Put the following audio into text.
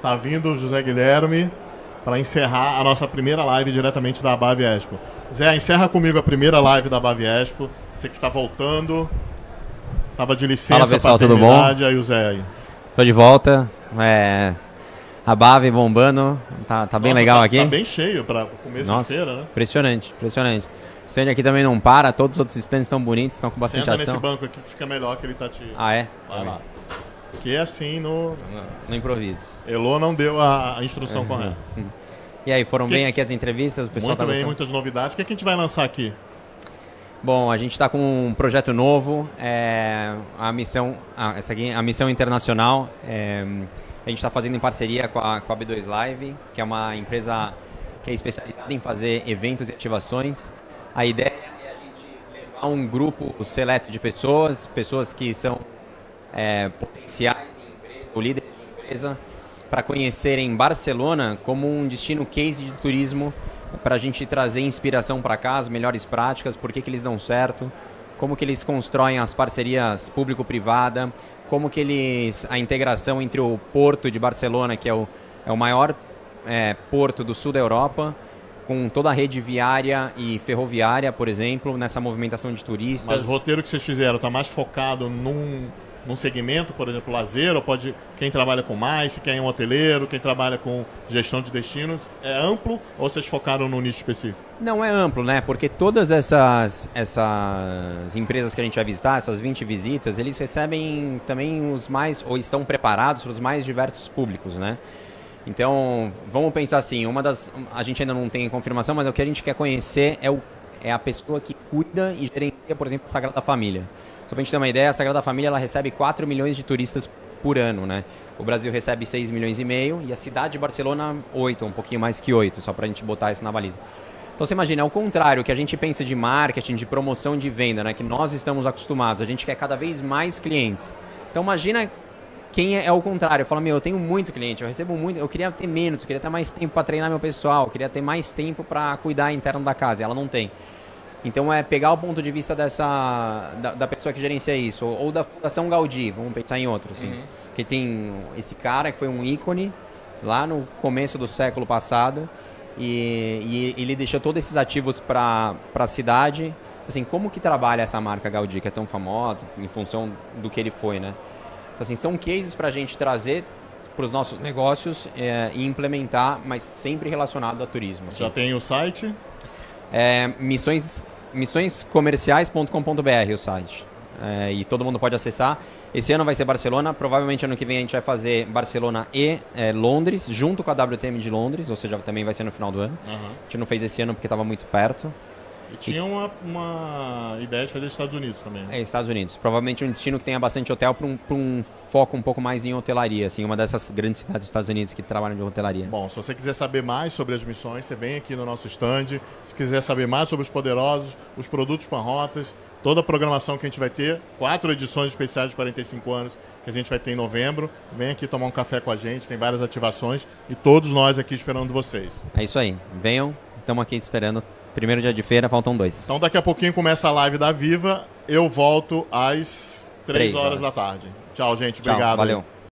Tá vindo o José Guilherme para encerrar a nossa primeira live diretamente da Abave Expo. Zé, encerra comigo a primeira live da Abave Expo. Você que está voltando. Tava de licença, Fala, pessoal, tudo bom? Aí o Zé aí. Tô de volta. É, a Bave bombando. Tá, tá bem Nossa, legal tá, aqui. Tá bem cheio para o começo Nossa, de feira, né? Impressionante, impressionante. O stand aqui também não para, todos os outros stands estão bonitos, estão com bastante Senta ação. nesse banco aqui que fica melhor que ele tá te. Ah, é? Vai lá. Que é assim no. No, improviso. Elô não deu a, a instrução Uhum. correta. E aí, foram Que- bem aqui as entrevistas? O pessoal Muito tá bem, muitas novidades. O que, é que a gente vai lançar aqui? Bom, a gente está com um projeto novo, é, a missão, ah, essa aqui, a missão internacional. é, a gente está fazendo em parceria com a, com a B2 Live, que é uma empresa que é especializada em fazer eventos e ativações. A ideia é a gente levar um grupo seleto de pessoas, pessoas que são é, potenciais em empresa, ou líderes de empresa, para conhecerem Barcelona como um destino case de turismo, para a gente trazer inspiração para cá, as melhores práticas, por que, que eles dão certo, como que eles constroem as parcerias público-privada, como que eles a integração entre o porto de Barcelona, que é o, é o maior é, porto do sul da Europa, com toda a rede viária e ferroviária, por exemplo, nessa movimentação de turistas. Mas o roteiro que vocês fizeram está mais focado num, num segmento, por exemplo, lazer, ou pode. Quem trabalha com mais, quem é um hoteleiro, quem trabalha com gestão de destinos, é amplo ou vocês focaram num nicho específico? Não é amplo, né? Porque todas essas, essas empresas que a gente vai visitar, essas 20 visitas, eles recebem também os mais, ou estão preparados para os mais diversos públicos, né? Então, vamos pensar assim, uma das. A gente ainda não tem confirmação, mas o que a gente quer conhecer é, o, é a pessoa que cuida e gerencia, por exemplo, a Sagrada Família. Só pra gente ter uma ideia, a Sagrada Família ela recebe 4 milhões de turistas por ano, né? O Brasil recebe 6 milhões e meio e a cidade de Barcelona 8, um pouquinho mais que 8, só pra gente botar isso na baliza. Então você imagina, é o contrário, que a gente pensa de marketing, de promoção de venda, né? Que nós estamos acostumados, a gente quer cada vez mais clientes. Então imagina quem é, é o contrário, fala, meu, eu tenho muito cliente, eu recebo muito, eu queria ter menos, eu queria ter mais tempo para treinar meu pessoal, eu queria ter mais tempo para cuidar interno da casa, e ela não tem. Então é pegar o ponto de vista dessa da, da pessoa que gerencia isso, ou, ou da Fundação Gaudí, vamos pensar em outro, assim, que tem esse cara que foi um ícone lá no começo do século passado e, e ele deixou todos esses ativos para a cidade. Assim, como que trabalha essa marca Gaudí, que é tão famosa, em função do que ele foi, né? Então, assim, são cases para a gente trazer para os nossos negócios é, e implementar, mas sempre relacionado a turismo. assim. Já tem o site? É, missões, missõescomerciais.com.br o site. É, e todo mundo pode acessar. Esse ano vai ser Barcelona, provavelmente ano que vem a gente vai fazer Barcelona e é, Londres, junto com a WTM de Londres, ou seja, também vai ser no final do ano. Aham. A gente não fez esse ano porque estava muito perto. E tinha uma, uma ideia de fazer Estados Unidos também. né? É, Estados Unidos. Provavelmente um destino que tenha bastante hotel para um, um foco um pouco mais em hotelaria, assim, uma dessas grandes cidades dos Estados Unidos que trabalham de hotelaria. Bom, se você quiser saber mais sobre as missões, você vem aqui no nosso stand. Se quiser saber mais sobre os poderosos, os produtos panrotas, toda a programação que a gente vai ter, quatro edições especiais de 45 anos que a gente vai ter em novembro, vem aqui tomar um café com a gente, tem várias ativações e todos nós aqui esperando vocês. É isso aí. Venham, estamos aqui esperando. Primeiro dia de feira, faltam dois. Então daqui a pouquinho começa a live da Viva, eu volto às 3 Três horas da horas. tarde. Tchau, gente. Tchau, Obrigado. valeu.